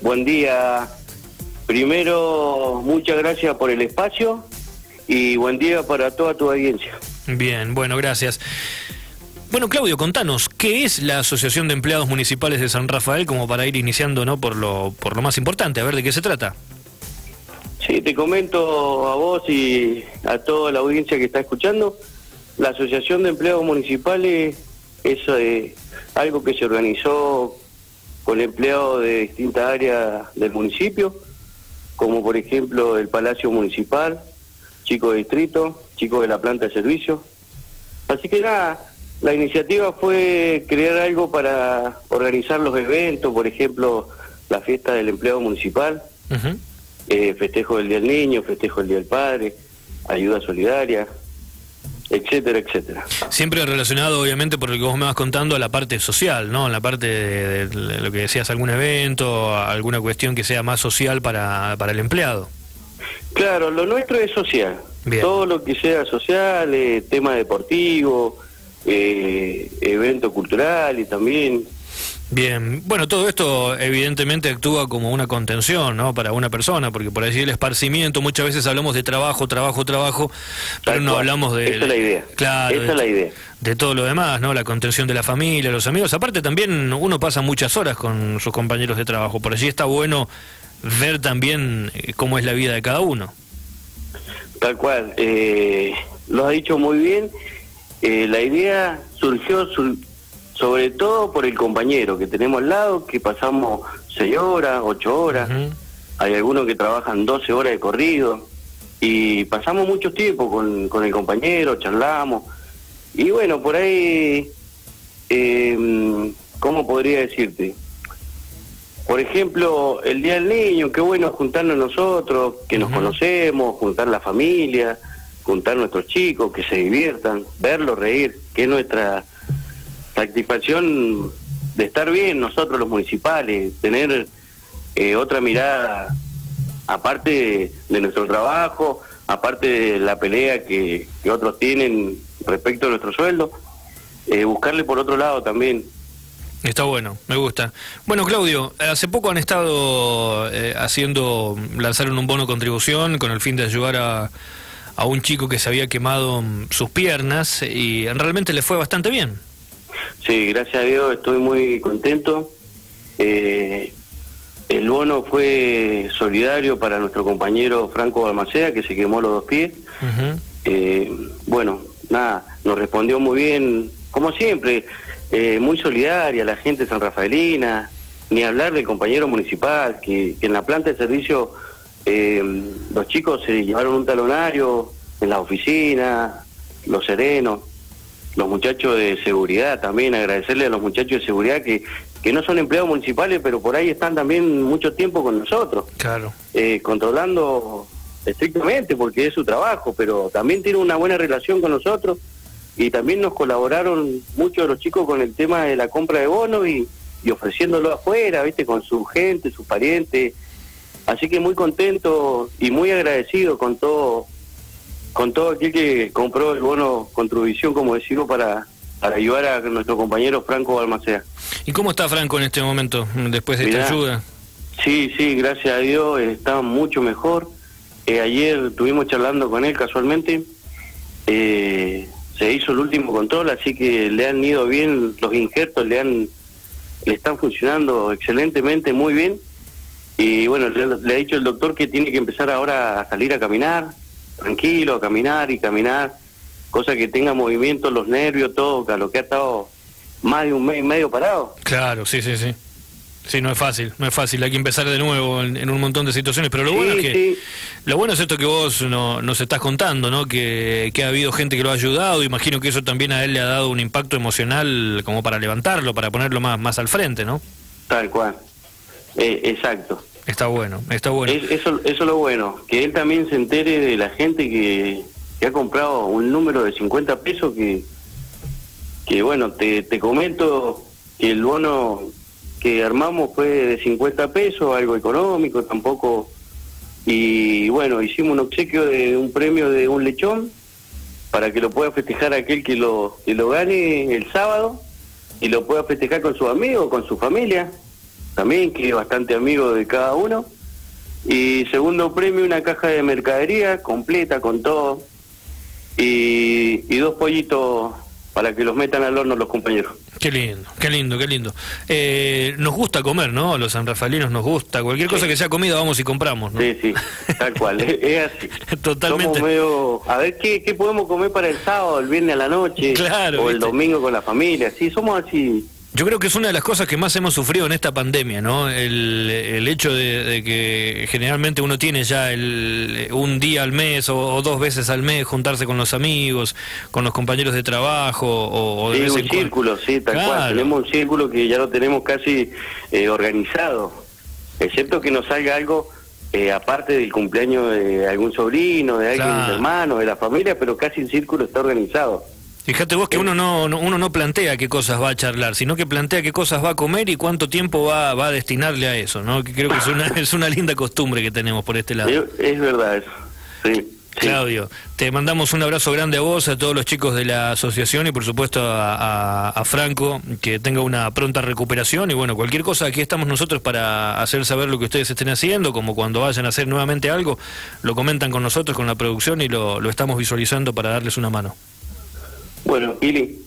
Buen día. Primero, muchas gracias por el espacio y buen día para toda tu audiencia. Bien, bueno, gracias. Bueno, Claudio, contanos, ¿qué es la Asociación de Empleados Municipales de San Rafael como para ir iniciando ¿no? por, lo, por lo más importante? A ver, ¿de qué se trata? Sí, te comento a vos y a toda la audiencia que está escuchando. La Asociación de Empleados Municipales es eh, algo que se organizó con empleados de distintas áreas del municipio, como por ejemplo el Palacio Municipal, chicos de distrito, chicos de la planta de servicio. Así que nada, la iniciativa fue crear algo para organizar los eventos, por ejemplo, la fiesta del empleado municipal, eh, festejo del Día del Niño, festejo del Día del Padre, ayuda solidaria, etcétera, etcétera. Siempre relacionado, obviamente, por lo que vos me vas contando, a la parte social, ¿no? la parte de, lo que decías, algún evento, alguna cuestión que sea más social para, para el empleado. Claro, lo nuestro es social. Todo lo que sea social, eh, tema deportivo, eh, evento cultural y también. Bien, bueno, todo esto evidentemente actúa como una contención, ¿no? Para una persona, porque por decir el esparcimiento, muchas veces hablamos de trabajo, trabajo, trabajo, pero no hablamos de... Esa es la idea. Claro. Esa es la idea. De todo lo demás, ¿no? La contención de la familia, los amigos. Aparte también uno pasa muchas horas con sus compañeros de trabajo, por allí está bueno ver también eh, cómo es la vida de cada uno. Tal cual. Eh, lo ha dicho muy bien eh, la idea surgió sobre todo por el compañero que tenemos al lado, que pasamos seis horas, ocho horas, hay algunos que trabajan 12 horas de corrido, y pasamos mucho tiempo con, con el compañero, charlamos, y bueno, por ahí, eh, ¿cómo podría decirte? Por ejemplo, el Día del Niño, qué bueno juntarnos nosotros, que nos conocemos, juntar la familia, juntar nuestros chicos, que se diviertan, verlos reír, que es nuestra satisfacción de estar bien nosotros los municipales, tener eh, otra mirada aparte de, nuestro trabajo, aparte de la pelea que, otros tienen respecto a nuestro sueldo, eh, buscarle por otro lado también. Está bueno, me gusta. Bueno, Claudio, hace poco han estado eh, haciendo, lanzaron un bono contribución con el fin de ayudar a, a un chico que se había quemado sus piernas y realmente le fue bastante bien. Sí, gracias a Dios estoy muy contento. Eh, el bono fue solidario para nuestro compañero Franco Balmaceda, que se quemó los dos pies. Eh, bueno, nada, nos respondió muy bien, como siempre, eh, muy solidaria la gente San Rafaelina, ni hablar del compañero municipal, que en la planta de servicio eh, los chicos se llevaron un talonario en la oficina, los serenos, los muchachos de seguridad también, agradecerle a los muchachos de seguridad que, que no son empleados municipales, pero por ahí están también mucho tiempo con nosotros. Claro. Eh, controlando estrictamente porque es su trabajo, pero también tiene una buena relación con nosotros y también nos colaboraron muchos de los chicos con el tema de la compra de bonos y, y ofreciéndolo afuera, ¿viste? Con su gente, sus parientes Así que muy contento y muy agradecido con todo con todo aquel que compró el bono contribución, como decimos, para, para ayudar a nuestro compañero Franco Balmacea. ¿Y cómo está Franco en este momento, después de esta ayuda? Sí, sí, gracias a Dios, está mucho mejor. Eh, ayer estuvimos charlando con él casualmente. Eh, se hizo el último control, así que le han ido bien los injertos, le han le están funcionando excelentemente, muy bien. Y bueno, le, ha dicho el doctor que tiene que empezar ahora a salir a caminar, tranquilo, a caminar y caminar, cosa que tenga movimiento, los nervios, todo, a lo que ha estado más de un mes y medio parado. Claro, sí, sí, sí. Sí, no es fácil, no es fácil, hay que empezar de nuevo en, un montón de situaciones, pero lo bueno es que lo bueno es esto que vos no, nos estás contando, ¿no? Que, que, ha habido gente que lo ha ayudado, imagino que eso también a él le ha dado un impacto emocional como para levantarlo, para ponerlo más, más al frente, ¿no? Tal cual. Eh, exacto. Está bueno, está bueno. eso, eso es lo bueno, que él también se entere de la gente que, ha comprado un número de 50 pesos que, que bueno, te, te comento que el bono que armamos fue de 50 pesos, algo económico tampoco. Y bueno, hicimos un obsequio de un premio de un lechón para que lo pueda festejar aquel que lo, que lo gane el sábado y lo pueda festejar con sus amigos, con su familia también, que es bastante amigo de cada uno. Y segundo premio, una caja de mercadería completa con todo. Y, y dos pollitos para que los metan al horno los compañeros. Qué lindo, qué lindo, qué lindo. Eh, nos gusta comer, ¿no? Los sanrafalinos nos gusta. Cualquier cosa que sea comida vamos y compramos, ¿no? Sí, sí, tal cual, es, así. Totalmente. a ver, ¿qué, ¿qué podemos comer para el sábado, el viernes a la noche? Claro. O el domingo con la familia, sí, somos así yo creo que es una de las cosas que más hemos sufrido en esta pandemia, ¿no? El, hecho de, que generalmente uno tiene ya el, un día al mes o, dos veces al mes juntarse con los amigos, con los compañeros de trabajo o, sí, un círculo, sí, tal cual. Tenemos un círculo que ya lo tenemos casi eh, organizado, excepto que nos salga algo eh, aparte del cumpleaños de algún sobrino, de alguien hermano, de la familia, pero casi el círculo está organizado. Fíjate vos que uno no, uno no plantea qué cosas va a charlar, sino que plantea qué cosas va a comer y cuánto tiempo va, va a destinarle a eso, ¿no? Que creo que es una, es una linda costumbre que tenemos por este lado. Es verdad eso, sí. Claudio, te mandamos un abrazo grande a vos, a todos los chicos de la asociación y por supuesto a, a, Franco, que tenga una pronta recuperación y bueno, cualquier cosa, aquí estamos nosotros para hacer saber lo que ustedes estén haciendo, como cuando vayan a hacer nuevamente algo, lo comentan con nosotros, con la producción y lo, lo estamos visualizando para darles una mano. Bueno, Ili,